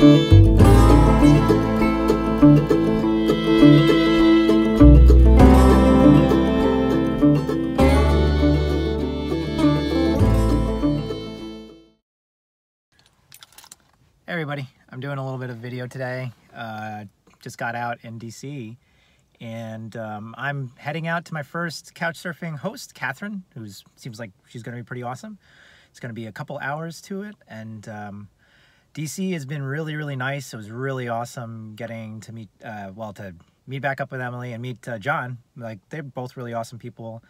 Música Hey everybody, I'm doing a little bit of video today. Uh, just got out in DC and um, I'm heading out to my first couch surfing host, Catherine, who seems like she's going to be pretty awesome. It's going to be a couple hours to it and um, DC has been really, really nice. It was really awesome getting to meet, uh, well, to meet back up with Emily and meet uh, John. Like, they're both really awesome people.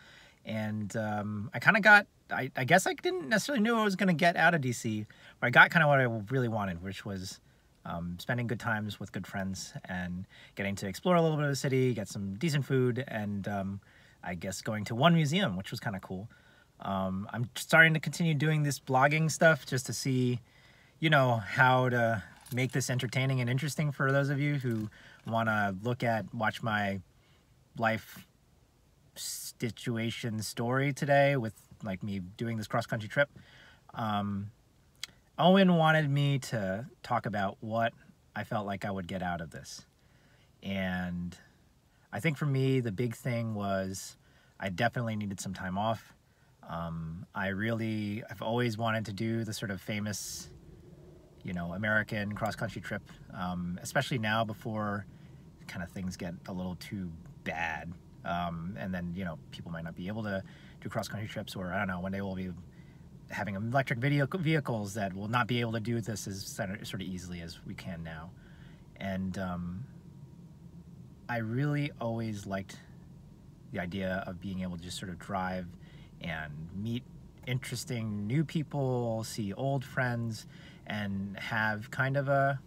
And um, I kind of got I, I guess I didn't necessarily know I was going to get out of DC, but I got kind of what I really wanted, which was um, spending good times with good friends and getting to explore a little bit of the city, get some decent food, and um, I guess going to one museum, which was kind of cool. Um, I'm starting to continue doing this vlogging stuff just to see, you know, how to make this entertaining and interesting for those of you who want to look at, watch my life situation story today with like me doing this cross country trip. Um, Owen wanted me to talk about what I felt like I would get out of this. And I think for me, the big thing was I definitely needed some time off. Um, I really, I've always wanted to do the sort of famous, you know, American cross country trip, um, especially now before kind of things get a little too bad. Um, and then, you know, people might not be able to do cross country trips, or I don't know, one day we'll be having electric video vehicles that will not be able to do this as sort of easily as we can now. And um, I really always liked the idea of being able to just sort of drive and meet interesting new people, see old friends, and have kind of a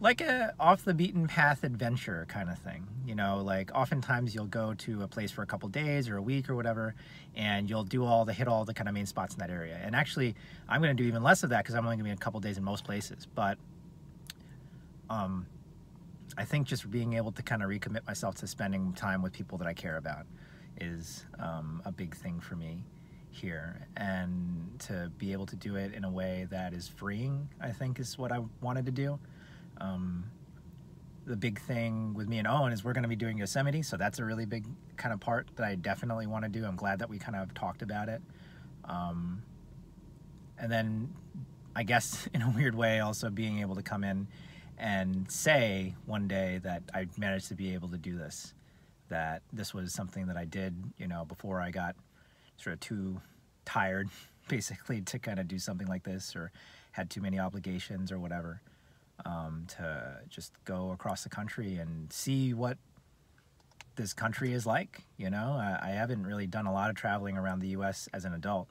like a off the beaten path adventure kind of thing. You know, like oftentimes you'll go to a place for a couple days or a week or whatever, and you'll do all the hit all the kind of main spots in that area. And actually, I'm going to do even less of that because I'm only going to be a couple days in most places. But um, I think just being able to kind of recommit myself to spending time with people that I care about is um, a big thing for me here and to be able to do it in a way that is freeing I think is what I wanted to do um, the big thing with me and Owen is we're going to be doing Yosemite, so that's a really big kind of part that I definitely want to do. I'm glad that we kind of talked about it. Um, and then I guess in a weird way also being able to come in and say one day that I managed to be able to do this, that this was something that I did, you know, before I got sort of too tired basically to kind of do something like this or had too many obligations or whatever um, to just go across the country and see what this country is like. You know, I, I haven't really done a lot of traveling around the U.S. as an adult,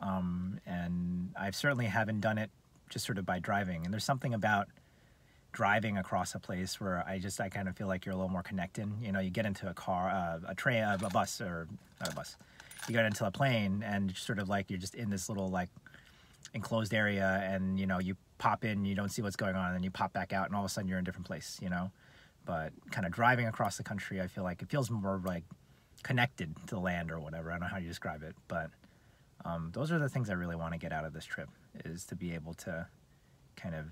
um, and I certainly haven't done it just sort of by driving. And there's something about driving across a place where I just I kind of feel like you're a little more connected. You know, you get into a car, uh, a train, uh, a bus, or not a bus. You get into a plane, and sort of like you're just in this little like enclosed area, and you know you pop in, you don't see what's going on, and then you pop back out, and all of a sudden you're in a different place, you know. But kind of driving across the country, I feel like it feels more like connected to the land or whatever. I don't know how you describe it, but um, those are the things I really want to get out of this trip is to be able to kind of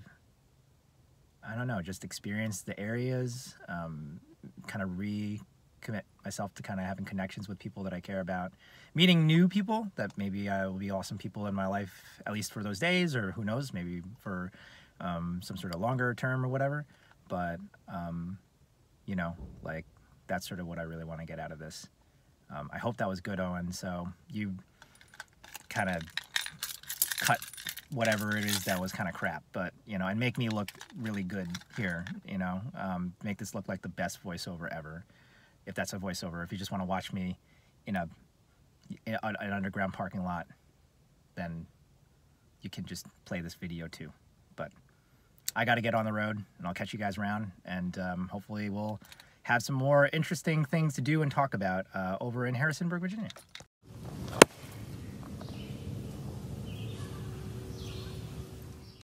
I don't know, just experience the areas, um, kind of re commit myself to kind of having connections with people that I care about, meeting new people that maybe I will be awesome people in my life, at least for those days, or who knows, maybe for um, some sort of longer term or whatever. But, um, you know, like that's sort of what I really want to get out of this. Um, I hope that was good, Owen. So you kind of cut whatever it is that was kind of crap, but you know, and make me look really good here. You know, um, make this look like the best voiceover ever if that's a voiceover. If you just want to watch me in a in an underground parking lot, then you can just play this video too. But I got to get on the road, and I'll catch you guys around, and um, hopefully we'll have some more interesting things to do and talk about uh, over in Harrisonburg, Virginia.